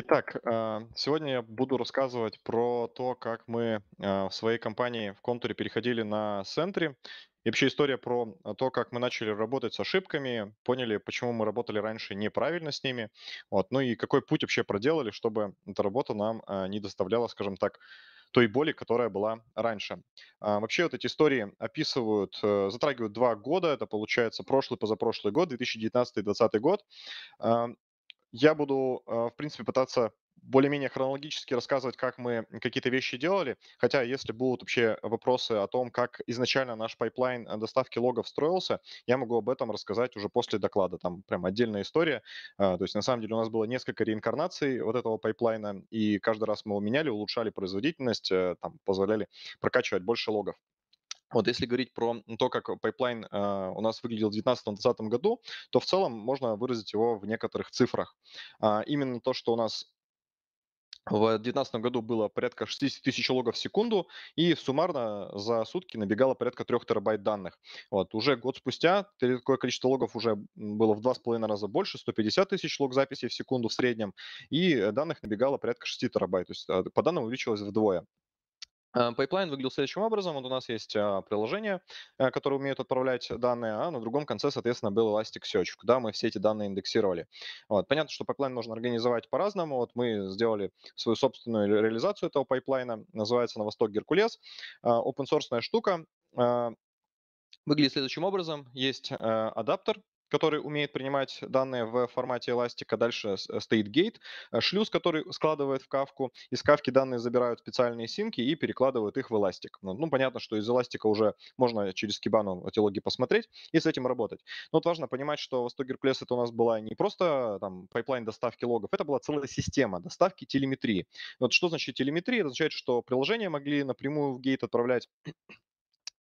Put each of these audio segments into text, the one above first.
Итак, а, сегодня я буду рассказывать про то, как мы а, в своей компании в Контуре переходили на Сентри. И вообще история про а, то, как мы начали работать с ошибками, поняли, почему мы работали раньше неправильно с ними, вот, ну и какой путь вообще проделали, чтобы эта работа нам не доставляла, скажем так, той боли, которая была раньше. Вообще вот эти истории описывают, э, затрагивают два года, это получается прошлый, позапрошлый год, 2019-2020 год. Я буду, э, в принципе, пытаться более-менее хронологически рассказывать, как мы какие-то вещи делали. Хотя, если будут вообще вопросы о том, как изначально наш pipeline э, доставки логов строился, я могу об этом рассказать уже после доклада. Там прям отдельная история. Э, то есть, на самом деле, у нас было несколько реинкарнаций вот этого pipeline а, и каждый раз мы его меняли, улучшали производительность, там, позволяли прокачивать больше логов. Вот если говорить про то, как pipeline э, у нас выглядел в 2019-2020 году, то в целом можно выразить его в некоторых цифрах. А, именно то, что у нас в 2019 году было порядка 60 тысяч логов в секунду, и суммарно за сутки набегало порядка 3 терабайт данных. Вот, уже год спустя такое количество логов уже было в 2,5 раза больше, 150 тысяч лог записей в секунду в среднем, и данных набегало порядка 6 терабайт, то есть э, по данным увеличилось вдвое. Э, pipeline выглядел следующим образом. Вот у нас есть а, приложение, э, которое умеет отправлять данные, а на другом конце, соответственно, был Elasticsearch, куда мы все эти данные индексировали. Вот. Понятно, что pipeline можно организовать по-разному. Вот мы сделали свою собственную реализацию этого pipeline а. Называется она Vostok Hercules. Open source штука. Выглядит следующим образом. Есть адаптер, который умеет принимать данные в формате Elastic, дальше э, стоит Gate, э, шлюз, который складывает в Kafk у, из Kafk и данные забирают специальные sink и и перекладывают их в Elastic. Ну, ну понятно, что из Elastic уже можно через Kibana эти логи посмотреть и с этим работать. Но вот важно понимать, что Hercules это у нас была не просто там pipeline доставки логов, это была целая система доставки телеметрии. Вот что значит телеметрия? Это означает, что приложения могли напрямую в Gate отправлять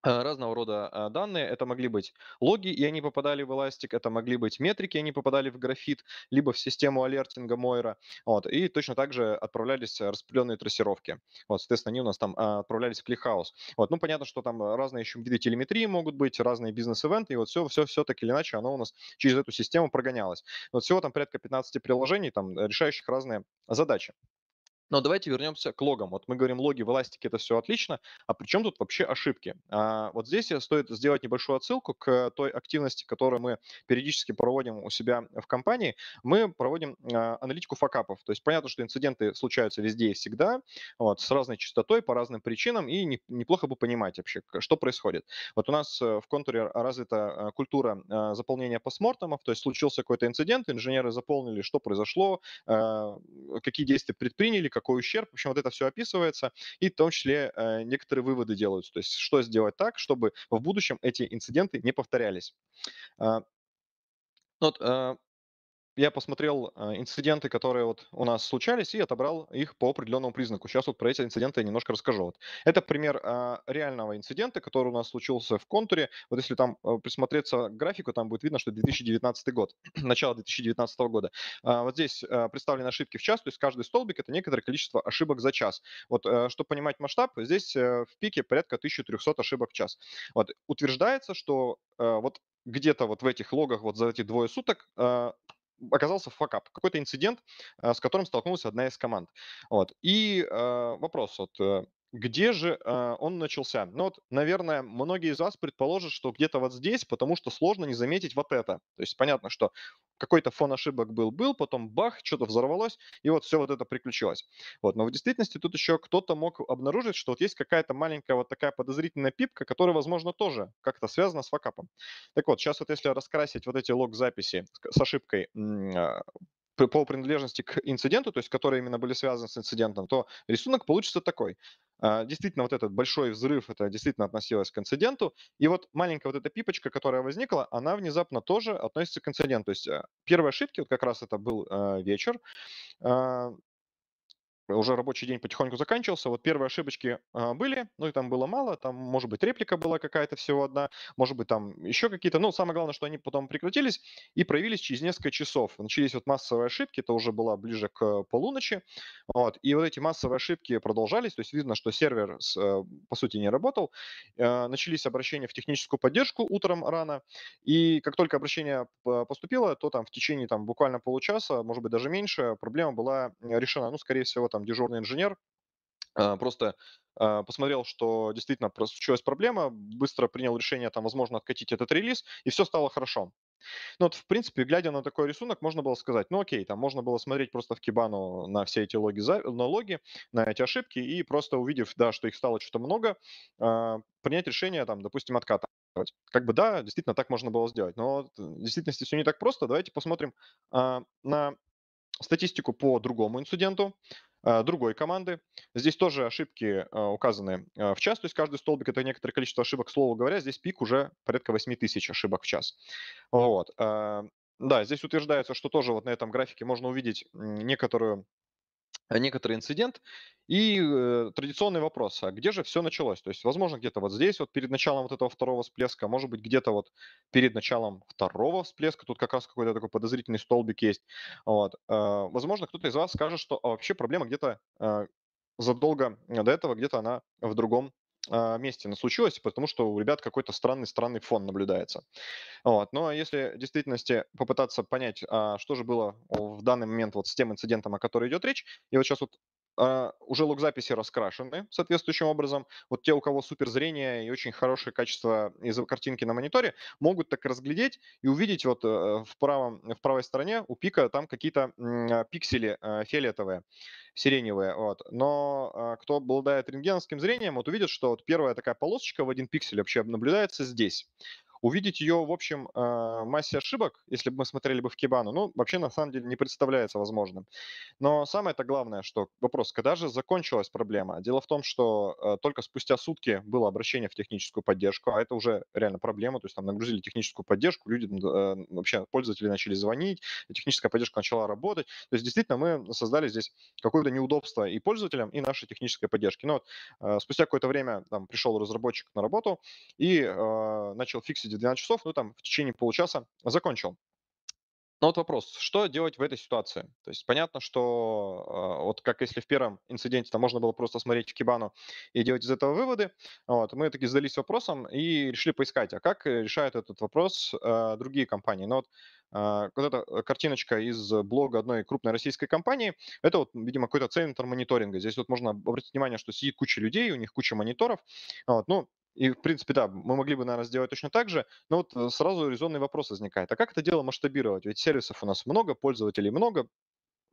разного рода а, данные. Это могли быть логи, и они попадали в Elastic, это могли быть метрики, и они попадали в графит, либо в систему alerting а Moira. Вот, и точно так же отправлялись распределенные трассировки. Вот, соответственно, они у нас там а, отправлялись в ClickHouse. Вот, ну, понятно, что там разные еще виды телеметрии могут быть, разные бизнес-эвенты, и вот все, все, все так или иначе оно у нас через эту систему прогонялось. Вот всего там порядка 15 приложений, там, решающих разные задачи. Но давайте вернемся к логам. Вот мы говорим, логи в эластике это все отлично, а при чем тут вообще ошибки? А, вот здесь стоит сделать небольшую отсылку к той активности, которую мы периодически проводим у себя в компании. Мы проводим а, аналитику факапов. То есть понятно, что инциденты случаются везде и всегда, вот, с разной частотой, по разным причинам, и не, неплохо бы понимать вообще, что происходит. Вот у нас э, в контуре развита э, культура э, заполнения постмортемов, то есть случился какой-то инцидент, инженеры заполнили, что произошло, какие действия предприняли, какой ущерб. В общем, вот это все описывается, и в том числе э, некоторые выводы делаются. То есть что сделать так, чтобы в будущем эти инциденты не повторялись. А, вот, э, я посмотрел э, инциденты, которые вот у нас случались, и отобрал их по определенному признаку. Сейчас вот про эти инциденты я немножко расскажу. Вот. Это пример а, реального инцидента, который у нас случился в контуре. Вот если там а, присмотреться к графику, там будет видно, что 2019 год, начало 2019 года. А, вот здесь а, представлены ошибки в час, то есть каждый столбик это некоторое количество ошибок за час. Вот, а, чтобы понимать масштаб, здесь а, в пике порядка 1300 ошибок в час. Вот, утверждается, что а, вот где-то вот в этих логах вот за эти двое суток оказался факап, какой-то инцидент, э, с которым столкнулась одна из команд. Вот. И э, вопрос, вот, э, где же э, он начался? Ну вот, наверное, многие из вас предположат, что где-то вот здесь, потому что сложно не заметить вот это. То есть понятно, что какой-то фон ошибок был-был, потом бах, что-то взорвалось, и вот все вот это приключилось. Вот. Но в действительности тут еще кто-то мог обнаружить, что вот есть какая-то маленькая вот такая подозрительная пипка, которая, возможно, тоже как-то связана с факапом. Так вот, сейчас вот если раскрасить вот эти лог-записи с ошибкой а, по принадлежности к инциденту, то есть которые именно были связаны с инцидентом, то рисунок получится такой. А, действительно, вот этот большой взрыв, это действительно относилось к инциденту. И вот маленькая вот эта пипочка, которая возникла, она внезапно тоже относится к инциденту. То есть э, первые ошибки, вот как раз это был э, вечер, а, уже рабочий день потихоньку заканчивался, вот первые ошибочки а, были, ну и там было мало, там, может быть, реплика была какая-то всего одна, может быть, там еще какие-то, ну, самое главное, что они потом прекратились и проявились через несколько часов. Начались вот массовые ошибки, это уже было ближе к полуночи, вот, и вот эти массовые ошибки продолжались, то есть видно, что сервер, с, э, по сути, не работал, Э, начались обращения в техническую поддержку утром рано, и как только обращение поступило, то там в течение там буквально получаса, может быть, даже меньше, проблема была решена. Ну, скорее всего, там дежурный инженер а, просто а, посмотрел, что действительно случилась проблема, быстро принял решение, там, возможно, откатить этот релиз, и все стало хорошо. Ну вот, в принципе, глядя на такой рисунок, можно было сказать, ну окей, там можно было смотреть просто в Кибану на все эти логи, на логи, на эти ошибки, и просто увидев, да, что их стало что-то много, э, принять решение, там, допустим, откатывать. Как бы да, действительно так можно было сделать, но в действительности все не так просто. Давайте посмотрим э, на статистику по другому инциденту. А, другой команды. Здесь тоже ошибки а, указаны а, в час, то есть каждый столбик это некоторое количество ошибок. К слову говоря, здесь пик уже порядка 8 тысяч ошибок в час. Вот. Да, здесь утверждается, что тоже вот на этом графике можно увидеть некоторую Э, некоторый инцидент. И э, традиционный вопрос, а где же все началось? То есть, возможно, где-то вот здесь, вот перед началом вот этого второго всплеска, может быть, где-то вот перед началом второго всплеска, тут как раз какой-то такой подозрительный столбик есть. Вот. Э, возможно, кто-то из вас скажет, что а вообще проблема где-то э, задолго до этого, где-то она в другом месте она случилась, потому что у ребят какой-то странный-странный фон наблюдается. Вот. Но если в действительности попытаться понять, а что же было в данный момент вот с тем инцидентом, о котором идет речь, и вот сейчас вот Uh, уже лог-записи раскрашены соответствующим образом. Вот те, у кого супер зрение и очень хорошее качество из картинки на мониторе, могут так разглядеть и увидеть вот uh, в, правом, в правой стороне у пика там какие-то uh, пиксели фиолетовые сиреневые. Вот. Но а, кто обладает рентгеновским зрением, вот увидит, что вот первая такая полосочка в один пиксель вообще наблюдается здесь. Увидеть ее в общем а, массе ошибок, если бы мы смотрели бы в Кибану, ну, вообще на самом деле не представляется возможным. Но самое это главное, что вопрос, когда же закончилась проблема? Дело в том, что э, только спустя сутки было обращение в техническую поддержку, а это уже реально проблема, то есть там нагрузили техническую поддержку, люди, э, вообще пользователи начали звонить, техническая поддержка начала работать. То есть действительно мы создали здесь какое-то неудобство и пользователям, и нашей технической поддержке. Но вот э, спустя какое-то время там пришел разработчик на работу и э, начал фиксить 12 часов, ну там в течение получаса закончил. Но вот вопрос, что делать в этой ситуации? То есть понятно, что э, вот как если в первом инциденте там можно было просто смотреть в Кибану и делать из этого выводы, вот, мы таки задались вопросом и решили поискать, а как решают этот вопрос э, другие компании. Ну вот э, вот эта картиночка из блога одной крупной российской компании, это вот, видимо, какой-то центр мониторинга. Здесь вот можно обратить внимание, что сидит куча людей, у них куча мониторов. Вот, ну, и, в принципе, да, мы могли бы, наверное, сделать точно так же, но вот э, сразу резонный вопрос возникает. А как это дело масштабировать? Ведь сервисов у нас много, пользователей много.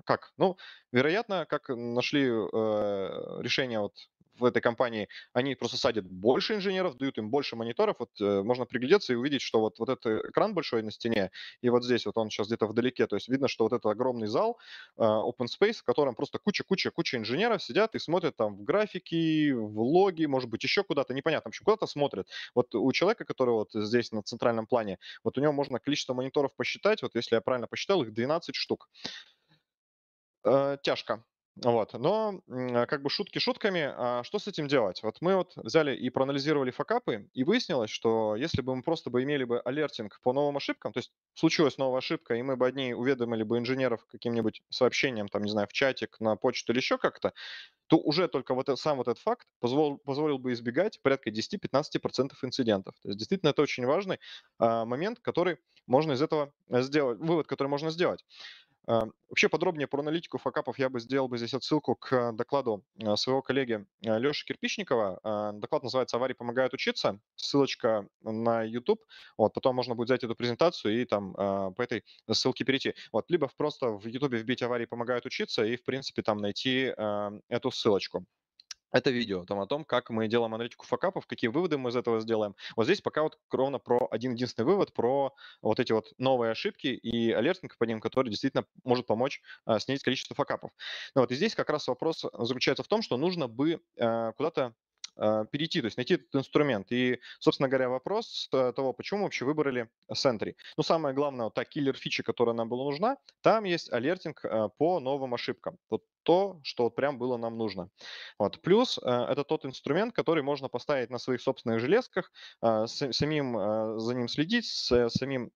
Как? Ну, вероятно, как нашли э, решение вот в этой компании, они просто садят больше инженеров, дают им больше мониторов. Вот э, можно приглядеться и увидеть, что вот, вот этот экран большой на стене, и вот здесь вот он сейчас где-то вдалеке, то есть видно, что вот это огромный зал, э, open space, в котором просто куча-куча-куча инженеров сидят и смотрят там в графики, в логи, может быть, еще куда-то, непонятно, в общем, куда-то смотрят. Вот у человека, который вот здесь на центральном плане, вот у него можно количество мониторов посчитать, вот если я правильно посчитал, их 12 штук. Э, тяжко. Вот. Но а, как бы шутки шутками, а что с этим делать? Вот мы вот взяли и проанализировали факапы, и выяснилось, что если бы мы просто бы имели бы алертинг по новым ошибкам, то есть случилась новая ошибка, и мы бы одни уведомили бы инженеров каким-нибудь сообщением, там, не знаю, в чатик, на почту или еще как-то, то уже только вот сам вот этот факт позволил, позволил бы избегать порядка 10-15% инцидентов. То есть действительно это очень важный а, момент, который можно из этого сделать, вывод, который можно сделать. А, вообще подробнее про аналитику факапов я бы сделал бы здесь отсылку к докладу а, своего коллеги а, Леши Кирпичникова. Доклад называется «Аварии помогают учиться». Ссылочка на YouTube. Вот, потом можно будет взять эту презентацию и там по этой ссылке перейти. Вот, либо просто в YouTube вбить «Аварии помогают учиться» и, в принципе, там найти эту ссылочку это видео там, о том, как мы делаем аналитику факапов, какие выводы мы из этого сделаем. Вот здесь пока вот ровно про один единственный вывод, про вот эти вот новые ошибки и алертинг по ним, который действительно может помочь а, снизить количество факапов. Ну, вот и здесь как раз вопрос заключается в том, что нужно бы а, куда-то перейти, то есть найти этот инструмент. И, собственно говоря, вопрос э, того, почему мы вообще выбрали Sentry. Ну, самое главное, вот та киллер-фича, которая нам была нужна, там есть алертинг э, по новым ошибкам. Вот то, что вот прям было нам нужно. Вот. Плюс э, это тот инструмент, который можно поставить на своих собственных железках, самим за ним следить, с, самим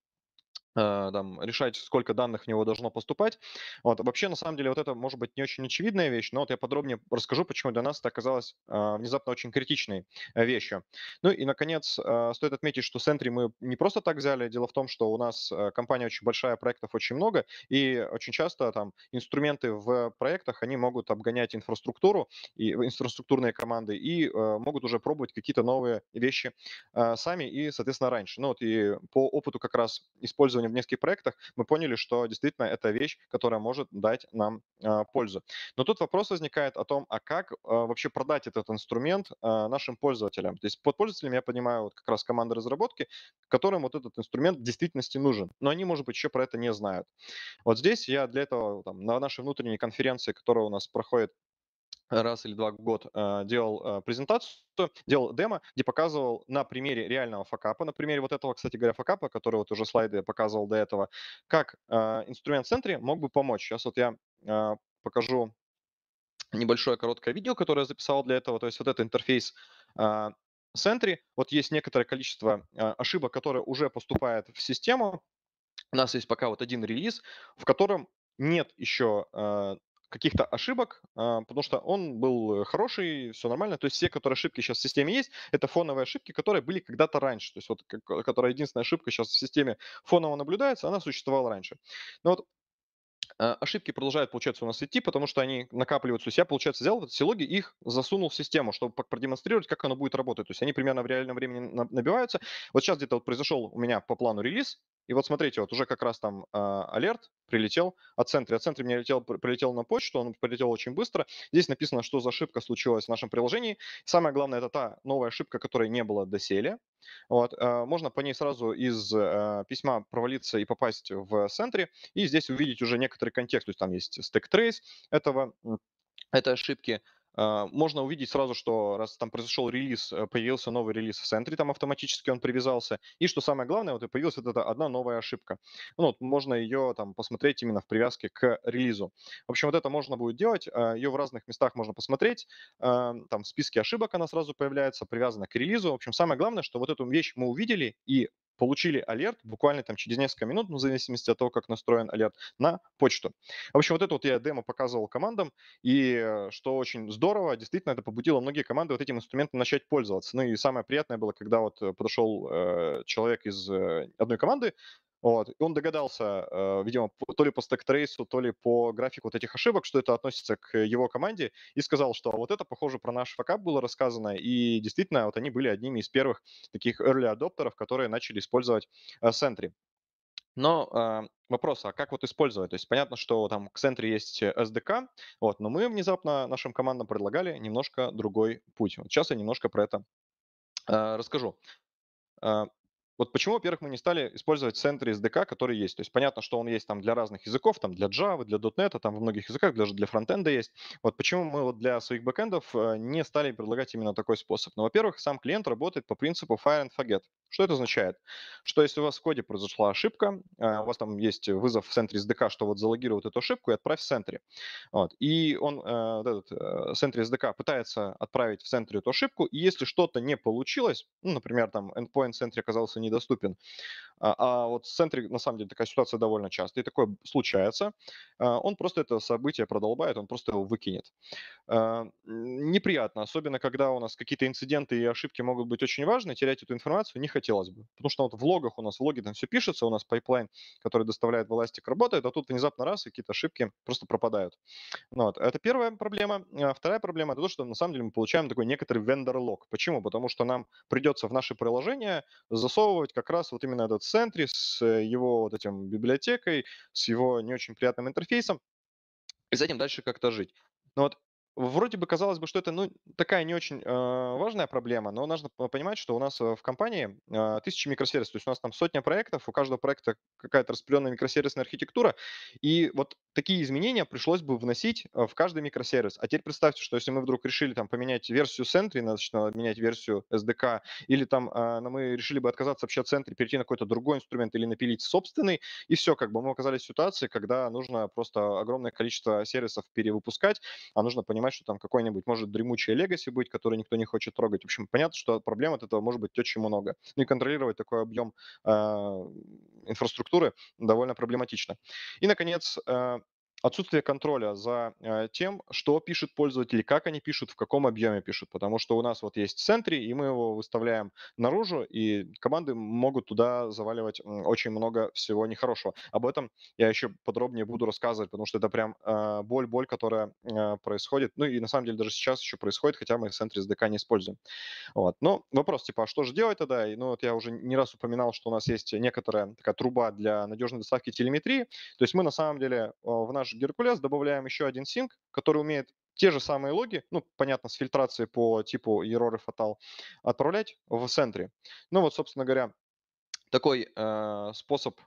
там, решать, сколько данных в него должно поступать. Вот. Вообще, на самом деле, вот это может быть не очень очевидная вещь, но вот я подробнее расскажу, почему для нас это оказалось э, внезапно очень критичной э, вещью. Ну и, наконец, э, стоит отметить, что Sentry мы не просто так взяли. Дело в том, что у нас э, компания очень большая, проектов очень много, и очень часто там инструменты в проектах, они могут обгонять инфраструктуру, и инфраструктурные команды, и э, могут уже пробовать какие-то новые вещи э, сами и, соответственно, раньше. Ну вот и по опыту как раз использования в нескольких проектах, мы поняли, что действительно это вещь, которая может дать нам а, пользу. Но тут вопрос возникает о том, а как а, вообще продать этот инструмент а, нашим пользователям. То есть под пользователями я понимаю вот как раз команды разработки, которым вот этот инструмент в действительности нужен, но они, может быть, еще про это не знают. Вот здесь я для этого там, на нашей внутренней конференции, которая у нас проходит раз или два в год э, делал э, презентацию, делал демо, где показывал на примере реального факапа, на примере вот этого, кстати говоря, факапа, который вот уже слайды показывал до этого, как э, инструмент Sentry мог бы помочь. Сейчас вот я покажу небольшое короткое видео, которое я записал для этого. То есть вот это интерфейс Sentry. Вот есть некоторое количество ошибок, которые уже поступают в систему. У нас есть пока вот один релиз, в котором нет еще каких-то ошибок, а, потому что он был хороший, все нормально. То есть все, которые ошибки сейчас в системе есть, это фоновые ошибки, которые были когда-то раньше. То есть вот которая единственная ошибка сейчас в системе фоново наблюдается, она существовала раньше. Но вот ошибки продолжают, получается, у нас идти, потому что они накапливаются. То есть я, получается, взял вот эти логи, их засунул в систему, чтобы продемонстрировать, как оно будет работать. То есть они примерно в реальном времени набиваются. Вот сейчас где-то вот произошел у меня по плану релиз, и вот смотрите, вот уже как раз там э, алерт прилетел от центра. От центра мне летел, прилетел на почту, он прилетел очень быстро. Здесь написано, что за ошибка случилась в нашем приложении. Самое главное, это та новая ошибка, которой не было доселе. Вот, э, можно по ней сразу из э, письма провалиться и попасть в центре, и здесь увидеть уже некоторый контекст. То есть там есть stack trace этого, этой ошибки, можно увидеть сразу, что раз там произошел релиз, э, появился новый релиз в центре, там автоматически он привязался, и что самое главное, вот и появилась вот эта одна новая ошибка. Ну, вот можно ее там посмотреть именно в привязке к релизу. В общем, вот это можно будет делать, а, ее в разных местах можно посмотреть, а, там в списке ошибок она сразу появляется, привязана к релизу. В общем, самое главное, что вот эту вещь мы увидели, и получили алерт буквально там через несколько минут, ну, в зависимости от того, как настроен алерт, на почту. В общем, вот это вот я демо показывал командам, и э, что очень здорово, действительно, это побудило многие команды вот этим инструментом начать пользоваться. Ну и самое приятное было, когда вот э, подошел э, человек из э, одной команды, вот. И он догадался, э, видимо, то ли по stack trace у, то ли по графику вот этих ошибок, что это относится к его команде, и сказал, что вот это, похоже, про наш факап было рассказано, и действительно, вот они были одними из первых таких early adopter ов, которые начали использовать э, Sentry. Но э, вопрос, а как вот использовать? То есть понятно, что там к Sentry есть SDK, вот, но мы внезапно нашим командам предлагали немножко другой путь. Вот сейчас я немножко про это э, расскажу. Вот почему, во-первых, мы не стали использовать центр SDK, который есть. То есть понятно, что он есть там для разных языков, там для Java, для .NET, там во многих языках, даже для фронтенда есть. Вот почему мы вот для своих бэкэндов э, не стали предлагать именно такой способ. Ну, во-первых, сам клиент работает по принципу fire and forget. Что это означает? Что если у вас в коде произошла ошибка, э, у вас там есть вызов в центре SDK, что вот залогируй эту ошибку и отправь в центре. Вот. И он, э, этот Sentry SDK пытается отправить в центре эту ошибку, и если что-то не получилось, ну, например, там endpoint в центре оказался недоступен. А, а вот в Sentry, на самом деле, такая ситуация довольно часто, и такое случается. А, он просто это событие продолбает, он просто его выкинет. А, неприятно, особенно когда у нас какие-то инциденты и ошибки могут быть очень важны, терять эту информацию не хотелось бы. Потому что вот в логах у нас, в логе там все пишется, у нас pipeline, который доставляет в Elastic, работает, а тут внезапно раз, и какие-то ошибки просто пропадают. Ну, вот. Это первая проблема. Вторая проблема – это то, что на самом деле мы получаем такой некоторый vendor lock. Почему? Потому что нам придется в наше приложение засовывать как раз вот именно этот Sentry с его вот этим библиотекой, с его не очень приятным интерфейсом, и с этим дальше как-то жить. Но вот вроде бы казалось бы, что это, ну, такая не очень, э, важная проблема, но нужно понимать, что у нас, э, в компании, э, тысячи микросервисов. То есть у нас там сотня проектов, у каждого проекта какая-то распределенная микросервисная архитектура. И вот такие изменения пришлось бы вносить, э, в каждый микросервис. А теперь представьте, что если мы вдруг решили там поменять версию Sentry, значит, менять версию SDK, или там, ну, мы решили бы отказаться вообще от Sentry, перейти на какой-то другой инструмент или напилить собственный, и все, как бы мы оказались в ситуации, когда нужно просто огромное количество сервисов перевыпускать, а нужно понимать, что там какой-нибудь может дремучий Legacy быть, который никто не хочет трогать. В общем, понятно, что проблем от этого может быть очень много. Ну и контролировать такой объем э, инфраструктуры довольно проблематично. И, наконец, э, отсутствие контроля за э, тем, что пишут пользователи, как они пишут, в каком объеме пишут. Потому что у нас вот есть Sentry, и мы его выставляем наружу, и команды могут туда заваливать очень много всего нехорошего. Об этом я еще подробнее буду рассказывать, потому что это прям э, боль-боль, которая э, происходит. Ну и на самом деле даже сейчас еще происходит, хотя мы Sentry SDK не используем. Вот. Но вопрос типа, а что же делать тогда? И, ну вот я уже не раз упоминал, что у нас есть некоторая такая труба для надежной доставки телеметрии. То есть мы на самом деле в наш Геркулес добавляем еще один синк, который умеет те же самые логи, ну, понятно, с фильтрацией по типу error и fatal, отправлять в центре. Ну вот, собственно говоря, такой э, способ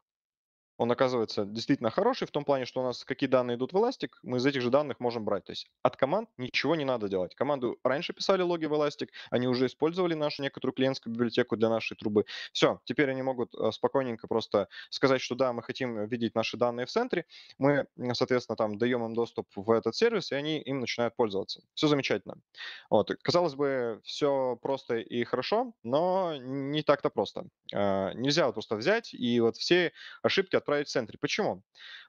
он оказывается действительно хороший в том плане, что у нас какие данные идут в Elastic, мы из этих же данных можем брать. То есть от команд ничего не надо делать. Команду раньше писали логи в Elastic, они уже использовали нашу некоторую клиентскую библиотеку для нашей трубы. Все, теперь они могут э, спокойненько просто сказать, что да, мы хотим видеть наши данные в центре, мы, соответственно, там даем им доступ в этот сервис, и они им начинают пользоваться. Все замечательно. Вот. Казалось бы, все просто и хорошо, но не так-то просто. Э, нельзя вот просто взять и вот все ошибки от отправить в центре. Почему?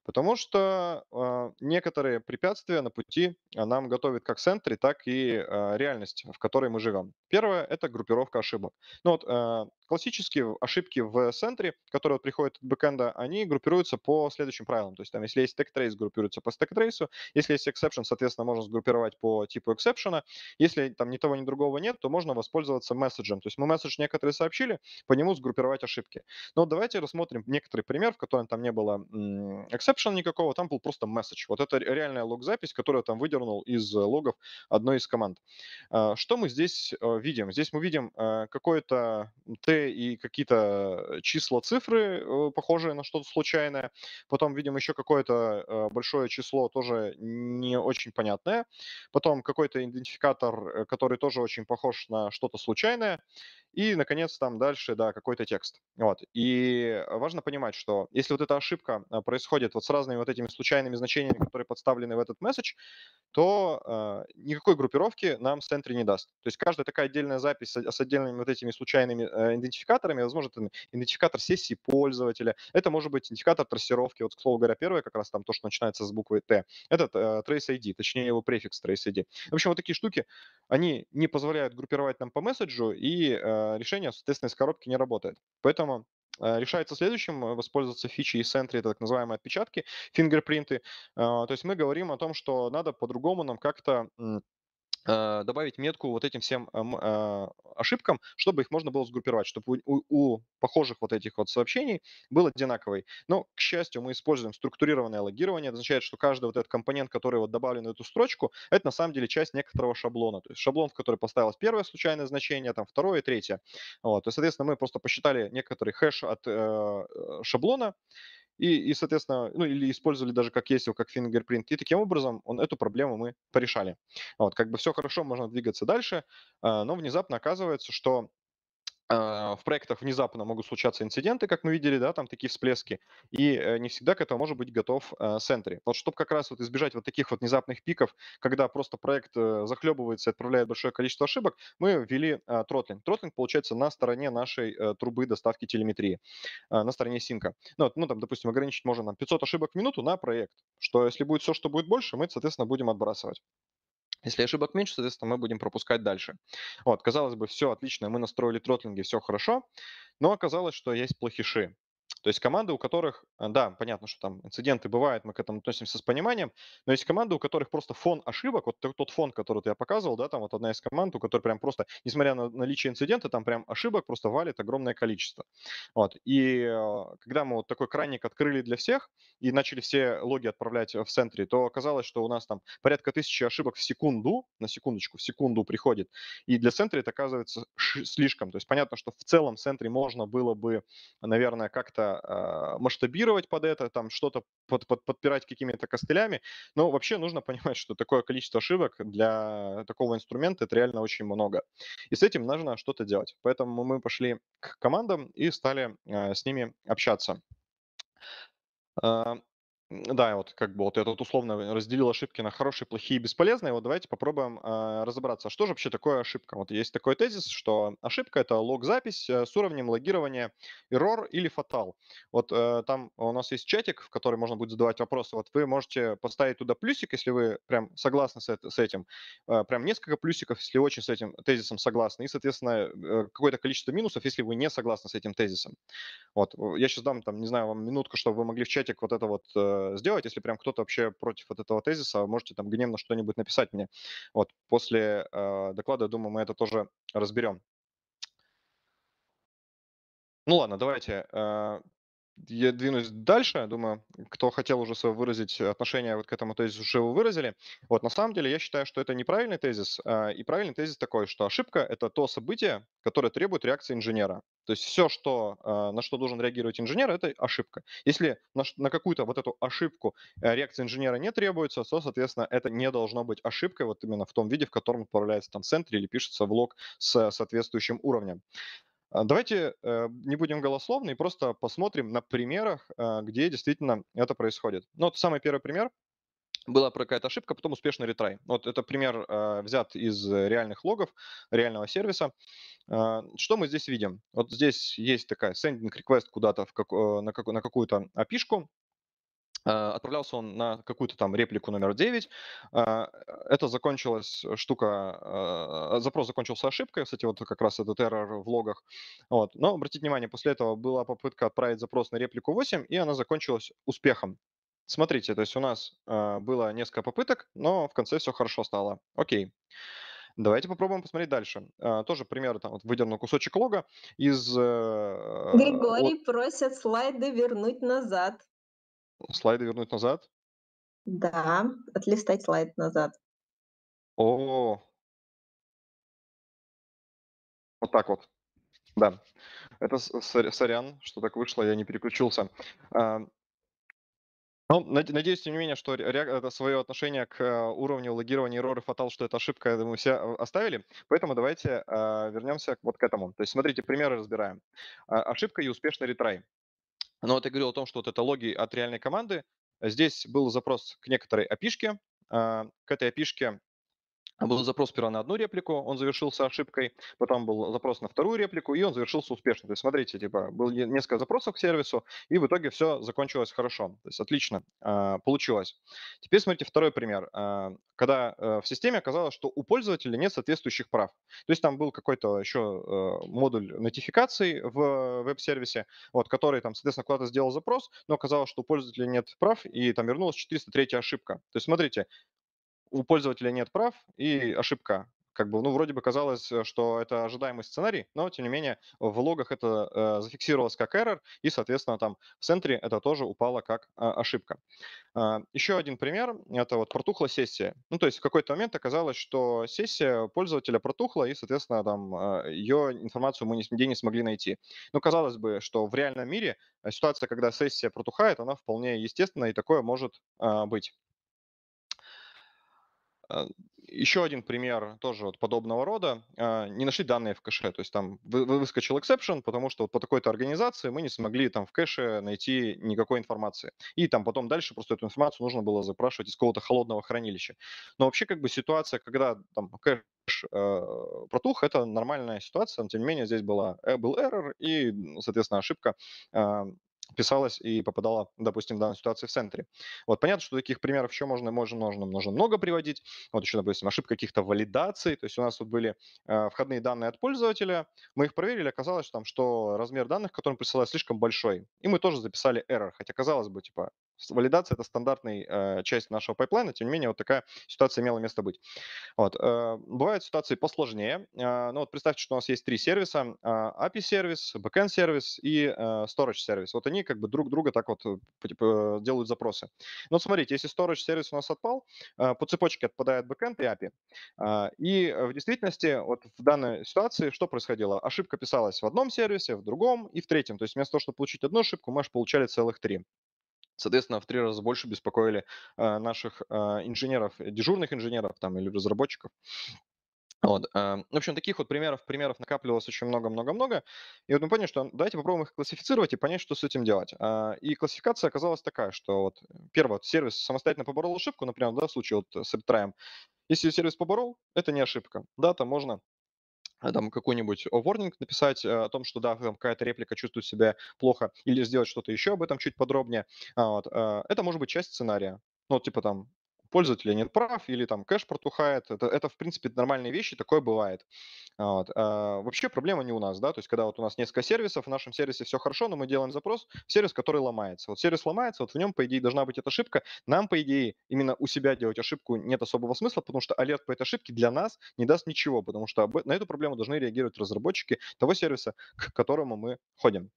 Потому что э, некоторые препятствия на пути а, нам готовит как центре, так и э, реальность, в которой мы живем. Первое– это группировка ошибок. Ну вот э, классические ошибки в центре, которые вот приходят от бэкэнда, они группируются по следующим правилам. То есть там, если есть stack trace, группируется по stack trace, если есть exception, соответственно, можно сгруппировать по типу exception. Если там ни того, ни другого нет, то можно воспользоваться месседжем. То есть мы месседж некоторые сообщили, по нему сгруппировать ошибки. Но давайте рассмотрим некоторый пример, в котором там не было exception никакого, там был просто месседж. Вот это реальная лог-запись, которую там выдернул из логов одной из команд. А, что мы здесь э, видим? Здесь мы видим э, какое-то T и какие-то числа, цифры, э, похожие на что-то случайное. Потом видим еще какое-то большое число, тоже не очень понятное. Потом какой-то идентификатор, который тоже очень похож на что-то случайное. И, наконец, там дальше, да, какой-то текст. Вот. И важно понимать, что если вот эта ошибка а, происходит вот с разными вот этими случайными значениями, которые подставлены в этот месседж, то э, никакой группировки нам Sentry не даст. То есть каждая такая отдельная запись с, с отдельными вот этими случайными э, идентификаторами, возможно, это идентификатор сессии пользователя, это может быть идентификатор трассировки. Вот, к слову говоря, первое как раз там то, что начинается с буквы T, это э, Trace ID, точнее его префикс Trace ID. В общем, вот такие штуки, они не позволяют группировать нам по месседжу, и э, решение, соответственно, из коробки не работает. Поэтому Э, решается следующим, э, воспользоваться фичей Sentry, это так называемые отпечатки, фингерпринты. То есть мы говорим о том, что надо по-другому нам как-то Э, добавить метку вот этим всем эм, э, ошибкам, чтобы их можно было сгруппировать, чтобы у, у похожих вот этих вот сообщений был одинаковый. Но, к счастью, мы используем структурированное логирование. Это означает, что каждый вот этот компонент, который вот добавлен в эту строчку, это на самом деле часть некоторого шаблона. То есть шаблон, в который поставилось первое случайное значение, там второе, третье. Вот. И, соответственно, мы просто посчитали некоторый хэш от э, э шаблона, и, и, соответственно, ну или использовали даже как есть, как fingerprint. И таким образом он, эту проблему мы порешали. Вот, как бы все хорошо, можно двигаться дальше, а, но внезапно оказывается, что в проектах внезапно могут случаться инциденты, как мы видели, да, там такие всплески, и э, не всегда к этому может быть готов Sentry. А, вот чтобы как раз вот избежать вот таких вот внезапных пиков, когда просто проект э, захлебывается и отправляет большое количество ошибок, мы ввели тротлинг. Тротлинг получается на стороне нашей э, трубы доставки телеметрии, на стороне синка. Ну, ну там, допустим, ограничить можно нам 500 ошибок в минуту на проект, что если будет все, что будет больше, мы, соответственно, будем отбрасывать. Если ошибок меньше, соответственно, мы будем пропускать дальше. Вот, казалось бы, все отлично, мы настроили тротлинги, все хорошо, но оказалось, что есть плохиши. То есть команды, у которых, э, да, понятно, что там инциденты бывают, мы к этому относимся с пониманием, но есть команды, у которых просто фон ошибок, вот тот фон, который я показывал, да, там вот одна из команд, у которой прям просто, несмотря на наличие инцидента, там прям ошибок просто валит огромное количество. Вот. И э, когда мы вот такой кранник открыли для всех и начали все логи отправлять в центре, то оказалось, что у нас там порядка тысячи ошибок в секунду, на секундочку, в секунду приходит. И для центра это оказывается слишком. То есть понятно, что в целом в центре можно было бы, наверное, как-то э, масштабировать под это, там что-то под, под, подпирать какими-то костылями. Но вообще нужно понимать, что такое количество ошибок для такого инструмента это реально очень много. И с этим нужно что-то делать. Поэтому мы пошли к командам и стали э, с ними общаться. Да, вот как бы вот я тут условно разделил ошибки на хорошие, плохие и бесполезные. Вот давайте попробуем а, разобраться, что же вообще такое ошибка. Вот есть такой тезис, что ошибка это лог-запись э, с уровнем логирования error или fatal. Вот э, там у нас есть чатик, в который можно будет задавать вопросы. Вот вы можете поставить туда плюсик, если вы прям согласны с, это- с этим. Э, прям несколько плюсиков, если очень с этим тезисом согласны. И, соответственно, э, какое-то количество минусов, если вы не согласны с этим тезисом. Вот, э, я сейчас дам, там, не знаю, вам минутку, чтобы вы могли в чатик вот это вот э, сделать. Если прям кто-то вообще против вот этого тезиса, можете там гневно что-нибудь написать мне. Вот, после э, доклада, думаю, мы это тоже разберем. Ну ладно, давайте. э, я двинусь дальше. Думаю, кто хотел уже свое выразить отношение вот к этому тезису, уже его выразили. Вот на самом деле я считаю, что это неправильный тезис. а, И правильный тезис такой, что ошибка– это то событие, которое требует реакции инженера. То есть все, что, а, на что должен реагировать инженер, это ошибка. Если на, на какую-то вот эту ошибку э, реакция инженера не требуется, то, соответственно, это не должно быть ошибкой вот именно в том виде, в котором отправляется там в центре или пишется в лог с соответствующим уровнем. А, Давайте э, не будем голословны и просто посмотрим на примерах, а, где действительно это происходит. Ну, вот самый первый пример. Была какая-то ошибка, потом успешный ретрай. Вот это пример а, взят из э, реальных логов, реального сервиса. А, Что мы здесь видим? Вот здесь есть такая sending request куда-то как- э, на, каку- на какую-то API-шку, а, Отправлялся он на какую-то там реплику номер 9. А, Это закончилась штука, запрос закончился ошибкой, кстати, вот как раз этот error в логах. Вот. Но обратите внимание, после этого была попытка отправить запрос на реплику 8, и она закончилась успехом. Смотрите, то есть у нас а, было несколько попыток, но в конце все хорошо стало. Окей. Давайте попробуем посмотреть дальше. А, Тоже пример, там вот выдернул кусочек лога из э, о- Григорий просят слайды вернуть назад. слайды вернуть назад. Да, отлистать слайд назад. О, вот так вот. Да, это сорян, что так вышло, я не переключился. Ну, наде надеюсь, тем не менее, что свое отношение к, э, уровню логирования error и fatal, что это ошибка, я думаю, все, э, оставили. Поэтому давайте, а, вернемся вот к этому. То есть смотрите, примеры разбираем. Ошибка и успешный ретрай. Ну, вот я говорил о том, что вот это логи от реальной команды. Здесь был запрос к некоторой. А, к этой API-шке был запрос сперва на одну реплику, он завершился ошибкой, потом был запрос на вторую реплику, и он завершился успешно. То есть, смотрите, типа, было не- несколько запросов к сервису, и в итоге все закончилось хорошо. То есть, отлично а, получилось. Теперь смотрите второй пример. А, Когда э, в системе оказалось, что у пользователя нет соответствующих прав. То есть, там был какой-то еще э, модуль нотификаций в веб-сервисе, вот, который там, соответственно, куда-то сделал запрос, но оказалось, что у пользователя нет прав, и там вернулась 403 ошибка. То есть, смотрите, у пользователя нет прав и ошибка. Как бы, ну, вроде бы казалось, э, что это ожидаемый сценарий, но, тем не менее, в логах это э, зафиксировалось как error, и, соответственно, там в центре это тоже упало как а, ошибка. А, еще один пример– это вот протухла сессия. Ну, то есть в какой-то момент оказалось, что сессия пользователя протухла, и, соответственно, там а, ее информацию мы нигде не смогли найти. Ну, казалось бы, что в реальном мире э, ситуация, когда сессия протухает, она вполне естественна, и такое может а, быть. А, Еще один пример тоже вот подобного рода. А, Не нашли данные в кэше, то есть там вы- вы- выскочил exception, потому что вот по такой-то организации мы не смогли там в кэше найти никакой информации. И там потом дальше просто эту информацию нужно было запрашивать из какого-то холодного хранилища. Но вообще как бы ситуация, когда там кэш э, протух, это нормальная ситуация, но тем не менее здесь была, э, был error и, соответственно, ошибка писалась и попадала, допустим, в данной ситуации в центре. Вот понятно, что таких примеров еще можно, можно, можно, можно много приводить. Вот еще, допустим, ошибка каких-то валидаций. То есть у нас вот были э, входные данные от пользователя, мы их проверили, оказалось, что, там, что размер данных, который присылают, слишком большой. И мы тоже записали error, хотя казалось бы, типа, валидация это стандартная э, часть нашего pipeline а, тем не менее, вот такая ситуация имела место быть. Вот. Э, бывают ситуации посложнее. Э, ну вот представьте, что у нас есть три сервиса. Э, API-сервис, backend-сервис и э, storage-сервис. Вот они как бы друг друга так вот типа, делают запросы. Но вот смотрите, если storage-сервис у нас отпал, э, по цепочке отпадает backend и API. Э, и в действительности вот в данной ситуации что происходило? Ошибка писалась в одном сервисе, в другом и в третьем. То есть вместо того, чтобы получить одну ошибку, мы аж получали целых три соответственно, в три раза больше беспокоили э, наших э, инженеров, дежурных инженеров там или разработчиков. Вот, э, в общем, таких вот примеров, примеров накапливалось очень много-много-много. И вот мы поняли, что давайте попробуем их классифицировать и понять, что с этим делать. Э, и классификация оказалась такая, что вот первый вот сервис самостоятельно поборол ошибку, например, да, в случае вот с AppTrime. Если сервис поборол, это не ошибка. Да, там можно а, там какой-нибудь warning написать э, о том, что да, там какая-то реплика чувствует себя плохо, или сделать что-то еще об этом чуть подробнее. А, вот. Э, это может быть часть сценария. Ну, типа там пользователя нет прав или там кэш протухает. Это, это в принципе, нормальные вещи, такое бывает. Вот. А, вообще проблема не у нас, да, то есть когда вот у нас несколько сервисов, в нашем сервисе все хорошо, но мы делаем запрос в сервис, который ломается. Вот сервис ломается, вот в нем, по идее, должна быть эта ошибка. Нам, по идее, именно у себя делать ошибку нет особого смысла, потому что алерт по этой ошибке для нас не даст ничего, потому что на эту проблему должны реагировать разработчики того сервиса, к которому мы ходим.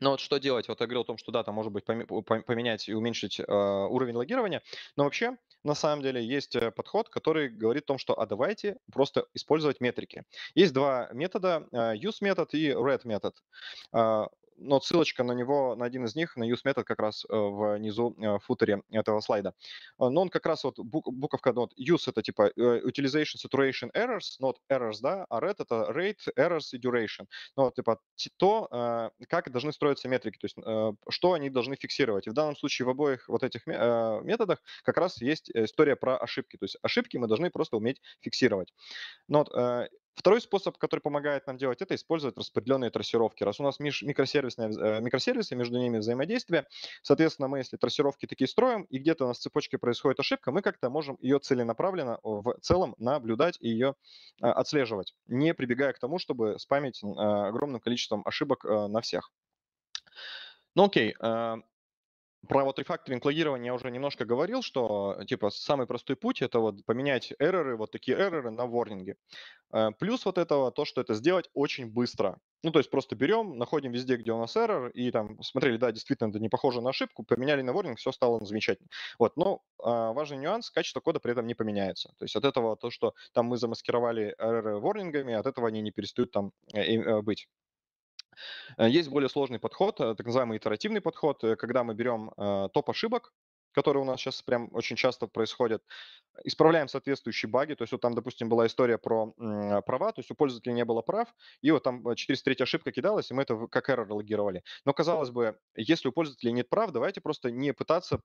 Но вот что делать? Вот я говорил о том, что да, там может быть поменять и уменьшить э, уровень логирования, но вообще на самом деле есть э, подход, который говорит о том, что а давайте просто использовать метрики. Есть два метода, э, use метод и red метод. А, но ссылочка на него, на один из них, на use метод как раз э, внизу э, в футере этого слайда. Э, но он как раз вот буковка вот use это типа utilization saturation errors, not errors, да, а red это rate, errors и duration. Ну, вот, типа то, как должны строиться метрики, то есть что они должны фиксировать. И в данном случае в обоих вот этих методах как раз есть история про ошибки. То есть ошибки мы должны просто уметь фиксировать. Но вот Второй способ, который помогает нам делать это, использовать распределенные трассировки. Раз у нас микросервисные, э, микросервисы, между ними взаимодействие, соответственно, мы, если трассировки такие строим, и где-то у нас в цепочке происходит ошибка, мы как-то можем ее целенаправленно в целом наблюдать и ее э, отслеживать, не прибегая к тому, чтобы спамить э, огромным количеством ошибок на всех. Ну окей, про вот рефакторинг логирования я уже немножко говорил, что типа самый простой путь это вот поменять эрроры, вот такие эрроры на ворнинги. Э, плюс вот этого то, что это сделать очень быстро. Ну, то есть просто берем, находим везде, где у нас эррор, и там смотрели, да, действительно, это не похоже на ошибку, поменяли на ворнинг, все стало замечательно. Вот, но а, важный нюанс, качество кода при этом не поменяется. То есть от этого то, что там мы замаскировали эрроры ворнингами, от этого они не перестают там э, э, быть. Э, есть более сложный подход, э, так называемый итеративный подход, э, когда мы берем топ ошибок, которые у нас сейчас прям очень часто происходят. Исправляем соответствующие баги. То есть вот там, допустим, была история про права, то есть у пользователя не было прав, и вот там 403 ошибка кидалась, и мы это как error логировали. Но, казалось бы, если у пользователя нет прав, давайте просто не пытаться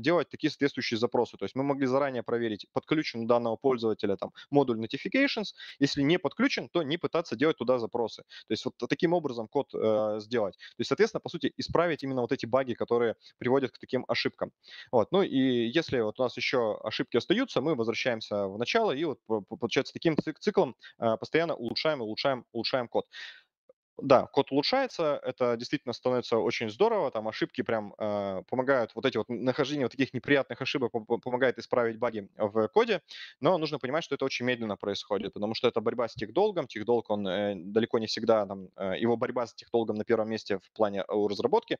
делать такие соответствующие запросы. То есть мы могли заранее проверить, подключен у данного пользователя там модуль notifications. Если не подключен, то не пытаться делать туда запросы. То есть вот таким образом код э, сделать. То есть, соответственно, по сути, исправить именно вот эти баги, которые приводят к таким ошибкам. Вот. Ну и если вот у нас еще ошибки остаются, мы возвращаемся в начало и вот получается таким циклом а, постоянно улучшаем, улучшаем, улучшаем код. Да, код улучшается, это действительно становится очень здорово, там ошибки прям э, помогают, вот эти вот нахождение вот таких неприятных ошибок помогает исправить баги в коде, но нужно понимать, что это очень медленно происходит, потому что это борьба с техдолгом, техдолг, он э, далеко не всегда, там, э, его борьба с техдолгом на первом месте в плане у разработки,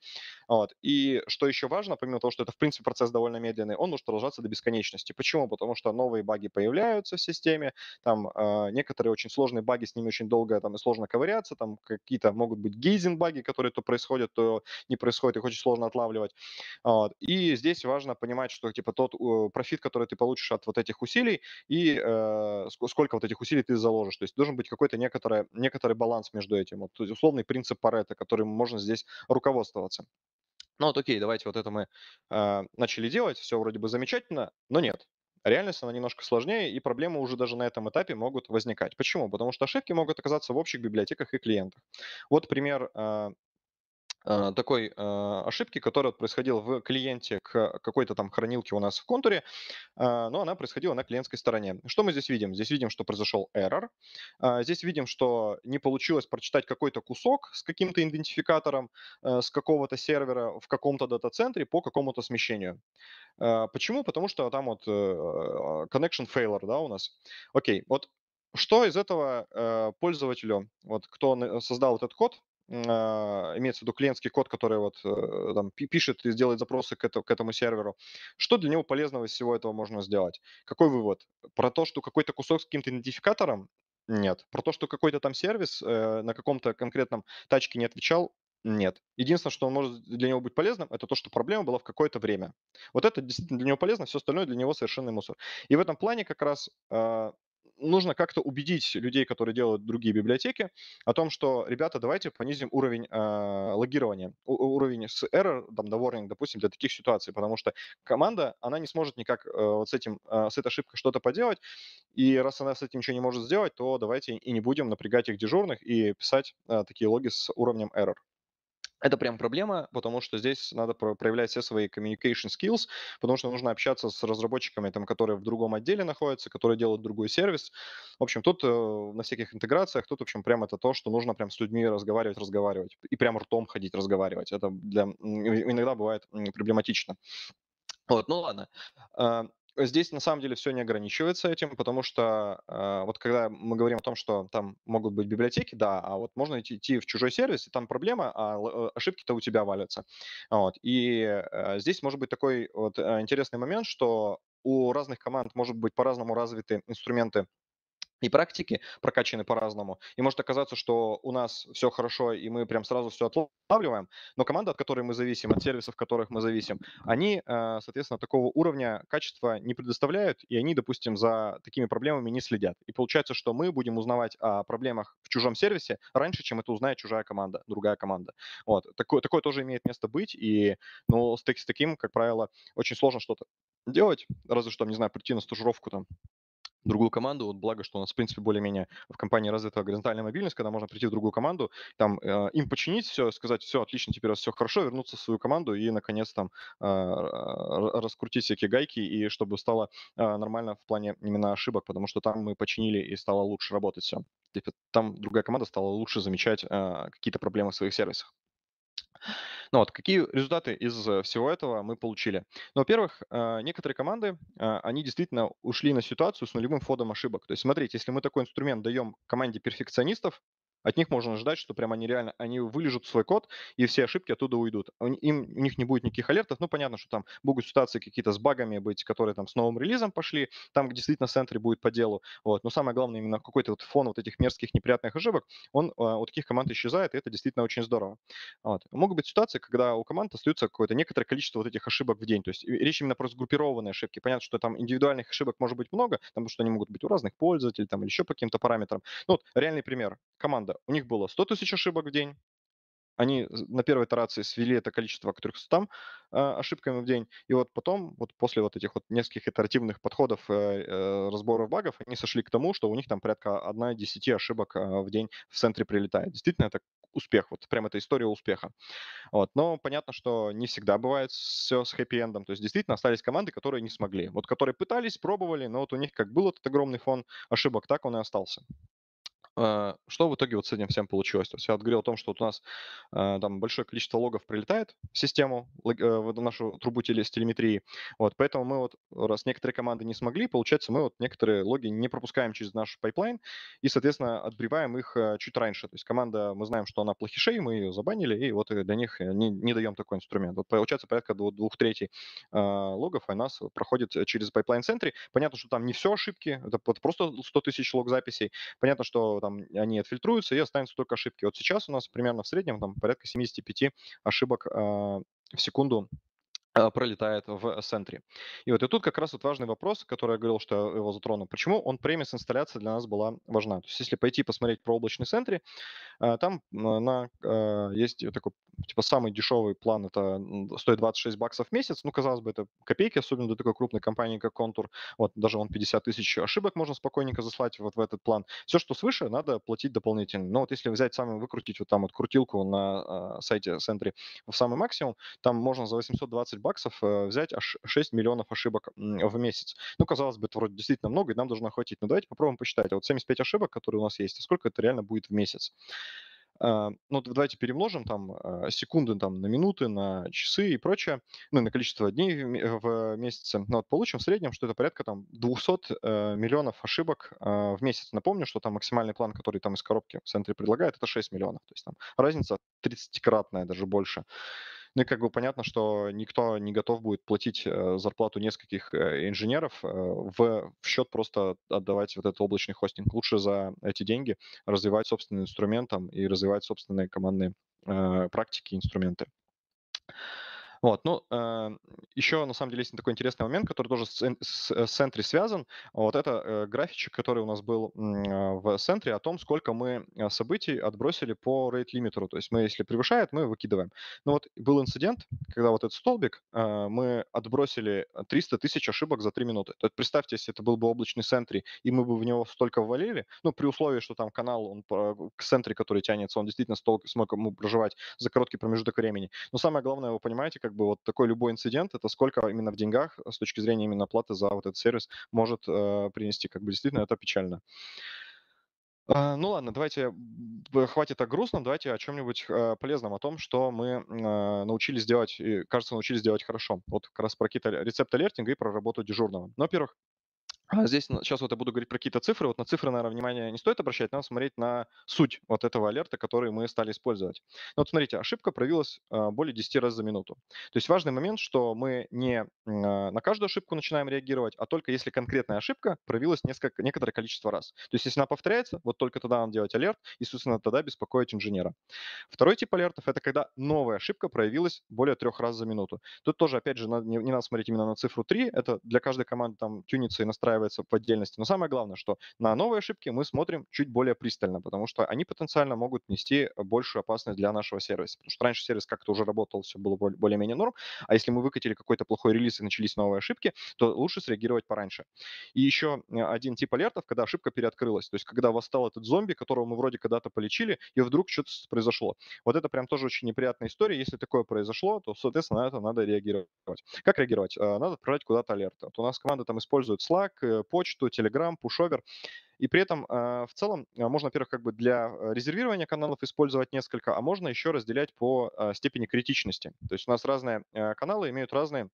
вот, и что еще важно, помимо того, что это, в принципе, процесс довольно медленный, он может продолжаться до бесконечности. Почему? Потому что новые баги появляются в системе, там э, некоторые очень сложные баги, с ними очень долго там и сложно ковыряться, там какие-то могут быть гейзинг-баги, которые то происходят, то не происходят, их очень сложно отлавливать. Вот. И здесь важно понимать, что типа тот профит, который ты получишь от вот этих усилий, и uh, сколько вот этих усилий ты заложишь. То есть должен быть какой-то некоторый, некоторый баланс между этим. Вот, условный принцип Паретта, которым можно здесь руководствоваться. Ну вот окей, давайте вот это мы э, начали делать, все вроде бы замечательно, но нет. Реальность, она немножко сложнее, и проблемы уже даже на этом этапе могут возникать. Почему? Потому что ошибки могут оказаться в общих библиотеках и клиентах. Вот пример э, такой, э, ошибки, которая происходила в клиенте к какой-то там хранилке у нас в контуре, а, но она происходила на клиентской стороне. Что мы здесь видим? Здесь видим, что произошел error. А, здесь видим, что не получилось прочитать какой-то кусок с каким-то идентификатором э, с какого-то сервера в каком-то дата-центре по какому-то смещению. А, Почему? Потому что там вот э, connection failure, да, у нас. Окей, вот что из этого э, пользователю, вот кто создал этот код, а, имеется в виду клиентский код, который вот э, там пи- пишет и делает запросы к, это- к этому серверу, что для него полезного из всего этого можно сделать? Какой вывод? Про то, что какой-то кусок с каким-то идентификатором? Нет. Про то, что какой-то там сервис э, на каком-то конкретном тачке не отвечал? Нет. Единственное, что он может для него быть полезным, это то, что проблема была в какое-то время. Вот это действительно для него полезно, все остальное для него совершенный мусор. И в этом плане как раз а, нужно как-то убедить людей, которые делают другие библиотеки, о том, что, ребята, давайте понизим уровень а, логирования, уровень с error, там, до warning, допустим, для таких ситуаций, потому что команда, она не сможет никак э, вот с этим, а, с этой ошибкой что-то поделать, и раз она с этим ничего не может сделать, то давайте и не будем напрягать их дежурных и писать а, такие логи с уровнем error. Это прям проблема, потому что здесь надо про- проявлять все свои communication skills, потому что нужно общаться с разработчиками, там, которые в другом отделе находятся, которые делают другой сервис. В общем, тут э, на всяких интеграциях, тут, в общем, прям это то, что нужно прям с людьми разговаривать, разговаривать. И прям ртом ходить, разговаривать. Это для, иногда бывает проблематично. Вот, ну ладно. А, Здесь на самом деле все не ограничивается этим, потому что а, вот когда мы говорим о том, что там могут быть библиотеки, да, а вот можно идти, идти в чужой сервис, и там проблема, а э, ошибки-то у тебя валятся. Вот. И э, здесь может быть такой вот э, интересный момент, что у разных команд может быть по-разному развиты инструменты и практики прокачаны по-разному. И может оказаться, что у нас все хорошо, и мы прям сразу все отлавливаем, но команда, от которой мы зависим, от сервисов, от которых мы зависим, они, э, соответственно, такого уровня качества не предоставляют, и они, допустим, за такими проблемами не следят. И получается, что мы будем узнавать о проблемах в чужом сервисе раньше, чем это узнает чужая команда, другая команда. Вот. Такое, такое тоже имеет место быть, и ну, с, с таким, как правило, очень сложно что-то делать, разве что, не знаю, прийти на стажировку там другую команду. Вот благо, что у нас, в принципе, более-менее в компании развита горизонтальная мобильность, когда можно прийти в другую команду, там э, им починить все, сказать, все, отлично, теперь у все хорошо, вернуться в свою команду и, наконец, там э, раскрутить всякие гайки, и чтобы стало э, нормально в плане именно ошибок, потому что там мы починили и стало лучше работать все. Там другая команда стала лучше замечать э, какие-то проблемы в своих сервисах. Ну вот, какие результаты из э, всего этого мы получили? Ну, во-первых, э, некоторые команды, э, они действительно ушли на ситуацию с нулевым входом ошибок. То есть, смотрите, если мы такой инструмент даем команде перфекционистов, от них можно ждать, что прям они реально, они вылежат свой код, и все ошибки оттуда уйдут. Им, у них не будет никаких алертов. Ну, понятно, что там могут ситуации какие-то с багами быть, которые там с новым релизом пошли, там действительно центре будет по делу. Вот. Но самое главное, именно какой-то вот фон вот этих мерзких неприятных ошибок, он у таких команд исчезает, и это действительно очень здорово. Вот. Могут быть ситуации, когда у команд остается какое-то некоторое количество вот этих ошибок в день. То есть речь именно про сгруппированные ошибки. Понятно, что там индивидуальных ошибок может быть много, потому что они могут быть у разных пользователей там, или еще по каким-то параметрам. Ну, вот реальный пример. Команда. У них было 100 тысяч ошибок в день, они на первой итерации свели это количество к 300 а, ошибками в день, и вот потом, вот после вот этих вот нескольких итеративных подходов э, э, разборов багов, они сошли к тому, что у них там порядка 1 10 ошибок а, в день в центре прилетает. Действительно, это успех, вот прям это история успеха. Вот. Но понятно, что не всегда бывает все с хэппи-эндом. То есть действительно остались команды, которые не смогли. Вот которые пытались, пробовали, но вот у них как был этот огромный фон ошибок, так он и остался. А, Что в итоге вот с этим всем получилось? То есть я вот говорил о том, что вот у нас а, там большое количество логов прилетает в систему, э, в нашу трубу телеметрии. Вот, поэтому мы вот, раз некоторые команды не смогли, получается, мы вот некоторые логи не пропускаем через наш pipeline и, соответственно, отбриваем их э, чуть раньше. То есть команда, мы знаем, что она плохишей, мы ее забанили, и вот э, для них не, не даем такой инструмент. Вот получается порядка двух, третей а, логов у нас проходит через pipeline Sentry. Понятно, что там не все ошибки, это просто 100 тысяч лог записей, Понятно, что там они отфильтруются и останутся только ошибки. Вот сейчас у нас примерно в среднем там порядка 75 ошибок а, в секунду пролетает в Sentry. И вот и тут как раз вот важный вопрос, который я говорил, что я его затрону. Почему on-premise инсталляция для нас была важна? То есть если пойти посмотреть про облачный Sentry, а, там на, а, есть такой, типа, самый дешевый план, это стоит 26 баксов в месяц. Ну, казалось бы, это копейки, особенно для такой крупной компании, как Контур. Вот, даже он 50 тысяч ошибок можно спокойненько заслать вот в этот план. Все, что свыше, надо платить дополнительно. Но вот если взять самый, выкрутить вот там вот крутилку на сайте Сентри в самый максимум, там можно за 820 баксов э, взять аж 6 миллионов ошибок в месяц. Ну, казалось бы, это вроде действительно много, и нам должно хватить. Но давайте попробуем посчитать. А вот 75 ошибок, которые у нас есть, сколько это реально будет в месяц? А, ну, давайте перемножим там а, секунды там, на минуты, на часы и прочее, ну, на количество дней в месяце. Ну, вот получим в среднем, что это порядка там 200 э, миллионов ошибок а, в месяц. Напомню, что там максимальный план, который там из коробки в центре предлагает, это 6 миллионов. То есть там разница 30-кратная, даже больше. Ну и как бы понятно, что никто не готов будет платить э, зарплату нескольких э, инженеров э, в, в счет просто отдавать вот этот облачный хостинг. Лучше за эти деньги развивать собственный инструмент там, и развивать собственные командные практики, инструменты. Вот, ну, э, еще, на самом деле, есть такой интересный момент, который тоже с, с, Sentry связан. Вот это э, графичек, который у нас был э, в Sentry о том, сколько мы э, событий отбросили по rate лимитеру. То есть мы, если превышает, мы выкидываем. Ну вот был инцидент, когда вот этот столбик, э, мы отбросили 300 тысяч ошибок за 3 минуты. То есть представьте, если это был бы облачный Sentry, и мы бы в него столько ввалили, ну, при условии, что там канал, он к Sentry, который тянется, он действительно столько смог ему проживать за короткий промежуток времени. Но самое главное, вы понимаете, как бы вот такой любой инцидент, это сколько именно в деньгах с точки зрения именно платы за вот этот сервис может э, принести. Как бы действительно это печально. Uh, ну ладно, давайте, хватит о грустном, давайте о чем-нибудь uh, полезном, о том, что мы научились делать, и, кажется, научились делать хорошо. Вот как раз про какие-то рецепт алертинга и про работу дежурного. Ну, во-первых, здесь сейчас вот я буду говорить про какие-то цифры. Вот на цифры, наверное, внимание не стоит обращать, надо смотреть на суть вот этого алерта, который мы стали использовать. Ну, вот смотрите, ошибка проявилась а, более 10 раз за минуту. То есть важный момент, что мы не а, на каждую ошибку начинаем реагировать, а только если конкретная ошибка проявилась несколько, некоторое количество раз. То есть если она повторяется, вот только тогда надо делать алерт, и, собственно, тогда беспокоить инженера. Второй тип алертов – это когда новая ошибка проявилась более трех раз за минуту. Тут тоже, опять же, не надо смотреть именно на цифру 3, это для каждой команды там тюнится и настраивается настраивается по отдельности. Но самое главное, что на новые ошибки мы смотрим чуть более пристально, потому что они потенциально могут нести большую опасность для нашего сервиса. Потому что раньше сервис как-то уже работал, все было более-менее норм, а если мы выкатили какой-то плохой релиз и начались новые ошибки, то лучше среагировать пораньше. И еще э, один тип алертов, когда ошибка переоткрылась, то есть когда восстал этот зомби, которого мы вроде когда-то полечили, и вдруг что-то произошло. Вот это прям тоже очень неприятная история. Если такое произошло, то, соответственно, на это надо реагировать. Как реагировать? Э, надо отправлять куда-то алерты. Вот у нас команда там использует Slack, почту, Telegram, пушовер. И при этом э, в целом э, можно, во-первых, как бы для резервирования каналов использовать несколько, а можно еще разделять по степени критичности. То есть у нас разные каналы имеют разные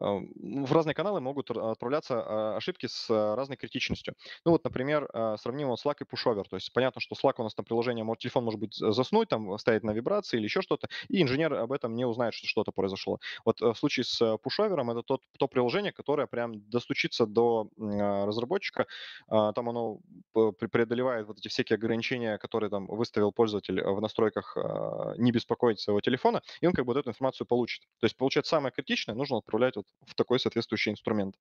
в разные каналы могут отправляться а, ошибки с а, разной критичностью. Ну вот, например, а, сравним вот Slack и Pushover. То есть понятно, что Slack у нас там приложение, может, телефон может быть заснуть, там стоять на вибрации или еще что-то, и инженер об этом не узнает, что что-то произошло. Вот в случае с Pushover это тот, то приложение, которое прям достучится до разработчика, там оно преодолевает вот эти всякие ограничения, которые там выставил пользователь в настройках не беспокоить своего телефона, и он как бы вот эту информацию получит. То есть, получается, самое критичное нужно отправлять вот в такой соответствующий инструмент.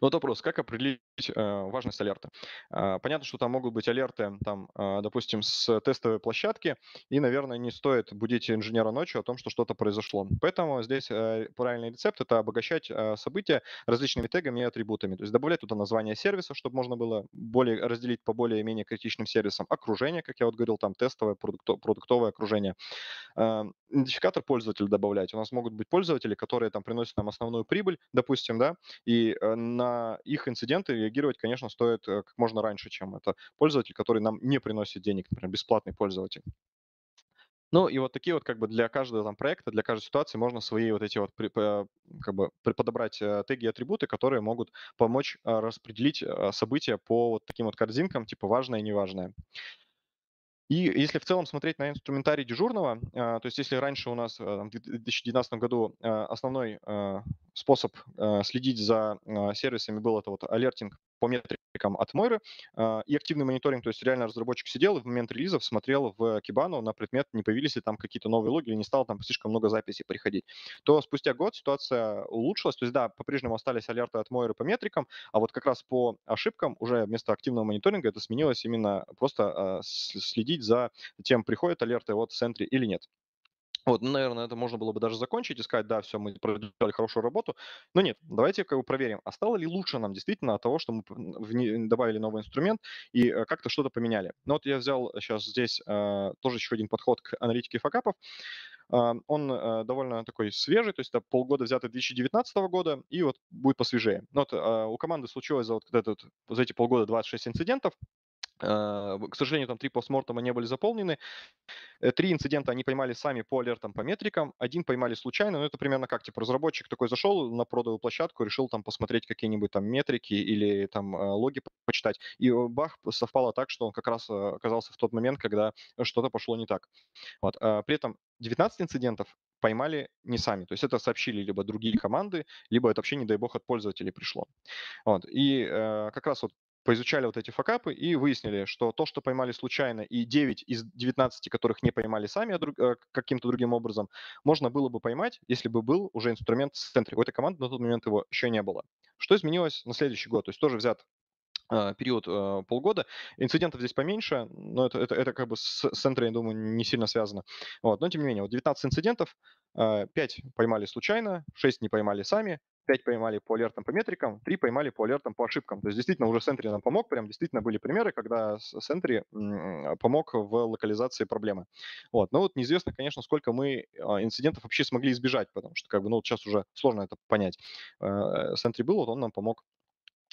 Но вот вопрос, как определить э, важность алерта? Э, понятно, что там могут быть алерты, там, э, допустим, с тестовой площадки, и, наверное, не стоит будить инженера ночью о том, что что-то произошло. Поэтому здесь э, правильный рецепт– это обогащать э, события различными тегами и атрибутами. То есть добавлять туда название сервиса, чтобы можно было более, разделить по более-менее критичным сервисам. Окружение, как я вот говорил, там тестовое, продукто, продуктовое окружение. Э, идентификатор пользователя добавлять. У нас могут быть пользователи, которые там приносят нам основную прибыль, допустим, да, и э, на их инциденты реагировать, конечно, стоит э, как можно раньше, чем это пользователь, который нам не приносит денег, например, бесплатный пользователь. Ну и вот такие вот как бы для каждого там проекта, для каждой ситуации можно свои вот эти вот как бы подобрать э, теги и атрибуты, которые могут помочь распределить события по вот таким вот корзинкам, типа важное и неважное. И если в целом смотреть на инструментарий дежурного, а, то есть если раньше у нас а, в 2019 году а, основной способ следить за сервисами был это вот алертинг по метрикам от Мойры, а, и активный мониторинг, то есть реально разработчик сидел и в момент релизов смотрел в Kibana на предмет, не появились ли там какие-то новые логи, или не стало там слишком много записей приходить. То спустя год ситуация улучшилась, то есть да, по-прежнему остались алерты от Мойры по метрикам, а вот как раз по ошибкам уже вместо активного мониторинга это сменилось именно просто следить за тем, приходят алерты от Sentry или нет. Вот, ну, наверное, это можно было бы даже закончить и сказать, да, все, мы проделали хорошую работу. Но нет, давайте как бы проверим, а стало ли лучше нам действительно от того, что мы добавили новый инструмент и э, как-то что-то поменяли. Ну вот я взял сейчас здесь э, тоже еще один подход к аналитике факапов. Э, он э, довольно такой свежий, то есть это полгода взятый 2019 года, и вот будет посвежее. Ну вот э, у команды случилось за вот этот, за эти полгода 26 инцидентов, к сожалению, там три постмортома не были заполнены. Э, три инцидента они поймали сами по алертам, по метрикам. Один поймали случайно, но это примерно как, типа, разработчик такой зашел на продовую площадку, решил там посмотреть какие-нибудь там метрики или там э, логи почитать. И бах, совпало так, что он как раз оказался в тот момент, когда что-то пошло не так. Вот. При этом 19 инцидентов поймали не сами. То есть это сообщили либо другие команды, либо это вообще, не дай бог, от пользователей пришло. Вот. И э, как раз вот поизучали вот эти факапы и выяснили, что то, что поймали случайно, и 9 из 19, которых не поймали сами а друг, э, каким-то другим образом, можно было бы поймать, если бы был уже инструмент в центре. У этой команды на тот момент его еще не было. Что изменилось на следующий год? То есть тоже взят а, период э, полгода. Инцидентов здесь поменьше, но это, это, это как бы с центром, я думаю, не сильно связано. Вот. Но тем не менее, вот 19 инцидентов, 5 а, поймали случайно, 6 не поймали сами, 5 поймали по алертам по метрикам, 3 поймали по алертам по ошибкам. То есть действительно уже Sentry нам помог, прям действительно были примеры, когда Sentry помог в локализации проблемы. Вот. Но вот неизвестно, конечно, сколько мы а, инцидентов вообще смогли избежать, потому что как бы, ну, вот сейчас уже сложно это понять. Sentry был, вот он нам помог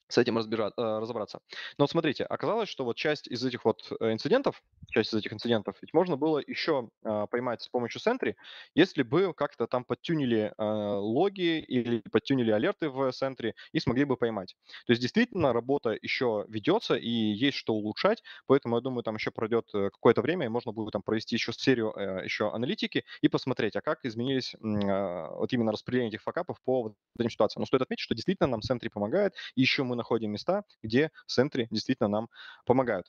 с этим разбирать, э, разобраться. Но смотрите, оказалось, что вот часть из этих вот э, инцидентов, часть из этих инцидентов, ведь можно было еще а, поймать с помощью Sentry, если бы как-то там подтюнили а, логи или подтюнили алерты в Sentry и смогли бы поймать. То есть действительно работа еще ведется и есть что улучшать, поэтому я думаю, там еще пройдет э, какое-то время и можно будет там провести еще серию еще аналитики и посмотреть, а как изменились вот именно распределение этих факапов по вот этим ситуациям. Но стоит отметить, что действительно нам Sentry помогает, и еще мы находим места, где Sentry действительно нам помогают.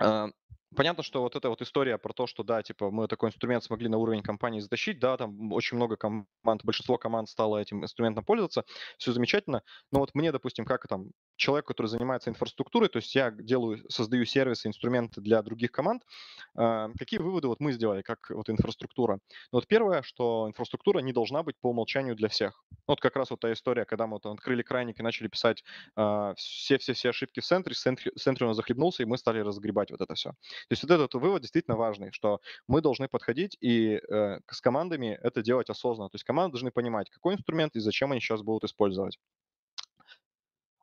А, понятно, что вот эта вот история про то, что, да, типа, мы такой инструмент смогли на уровень компании затащить, да, там очень много команд, большинство команд стало этим инструментом пользоваться, все замечательно, но вот мне, допустим, как там человек, который занимается инфраструктурой, то есть я делаю, создаю сервисы, инструменты для других команд, э, какие выводы вот мы сделали, как вот инфраструктура? Ну, вот первое, что инфраструктура не должна быть по умолчанию для всех. Вот как раз вот та история, когда мы вот открыли краник и начали писать все-все-все ошибки в центре, центре, центре у нас захлебнулся, и мы стали разгребать вот это все. То есть вот этот вывод действительно важный, что мы должны подходить и э, с командами это делать осознанно. То есть команды должны понимать, какой инструмент и зачем они сейчас будут использовать.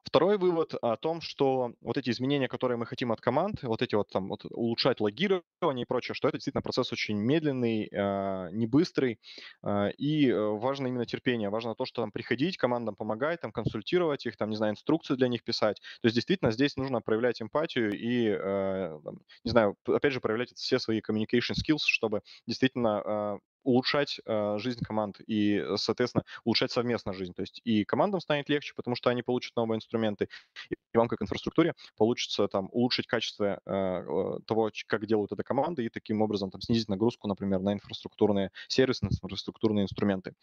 Второй вывод о том, что вот эти изменения, которые мы хотим от команд, вот эти вот там вот улучшать логирование и прочее, что это действительно процесс очень медленный, э, не быстрый, э, и важно именно терпение, важно то, что там приходить, командам помогать, там консультировать их, там, не знаю, инструкции для них писать. То есть действительно здесь нужно проявлять эмпатию и, э, там, не знаю, опять же, проявлять все свои communication skills, чтобы действительно э, улучшать э, жизнь команд и, соответственно, улучшать совместно жизнь. То есть и командам станет легче, потому что они получат новые инструменты, и вам как инфраструктуре получится там улучшить качество э, того, как делают это команды, и таким образом там снизить нагрузку, например, на инфраструктурные сервисы, на инфраструктурные инструменты.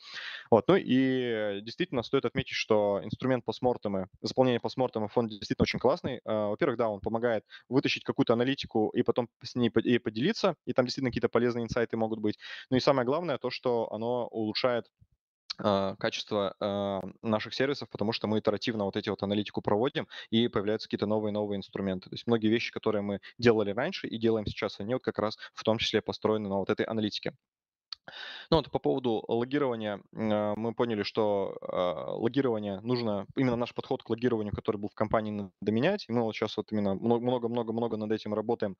Вот. Ну и действительно стоит отметить, что инструмент постмортема, заполнение постмортема фонд действительно очень классный. Э, во-первых, да, он помогает вытащить какую-то аналитику и потом с ней и поделиться, и там действительно какие-то полезные инсайты могут быть. Ну и самое главное то, что оно улучшает а, качество а, наших сервисов, потому что мы итеративно вот эти вот аналитику проводим, и появляются какие-то новые-новые инструменты. То есть многие вещи, которые мы делали раньше и делаем сейчас, они вот как раз в том числе построены на вот этой аналитике. Ну вот по поводу логирования а, мы поняли, что логирование нужно, именно наш подход к логированию, который был в компании, надо менять. И мы вот сейчас вот именно много-много-много над этим работаем,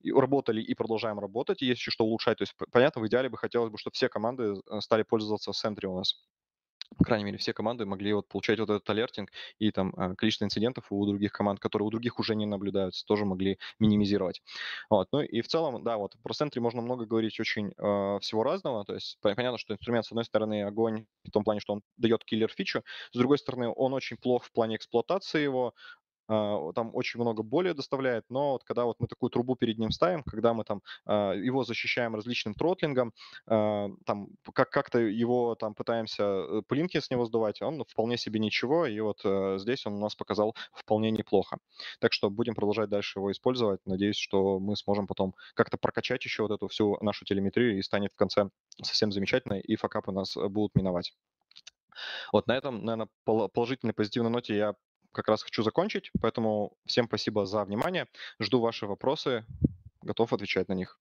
и работали и продолжаем работать, и есть еще что улучшать. То есть, понятно, в идеале бы хотелось бы, чтобы все команды э, стали пользоваться Sentry у нас по крайней мере, все команды могли вот получать вот этот алертинг, и там а, количество инцидентов у других команд, которые у других уже не наблюдаются, тоже могли минимизировать. Вот. Ну и в целом, да, вот про Sentry можно много говорить очень э, всего разного, то есть понятно, что инструмент, с одной стороны, огонь в том плане, что он дает киллер-фичу, с другой стороны, он очень плох в плане эксплуатации его, там очень много боли доставляет, но вот когда вот мы такую трубу перед ним ставим, когда мы там а, его защищаем различным тротлингом, а, там как- как-то его там пытаемся э, пылинки с него сдувать, он вполне себе ничего, и вот э, здесь он у нас показал вполне неплохо. Так что будем продолжать дальше его использовать. Надеюсь, что мы сможем потом как-то прокачать еще вот эту всю нашу телеметрию и станет в конце совсем замечательно, и факапы нас э, будут миновать. Вот на этом, наверное, положительной, позитивной ноте я как раз хочу закончить, поэтому всем спасибо за внимание. Жду ваши вопросы, готов отвечать на них.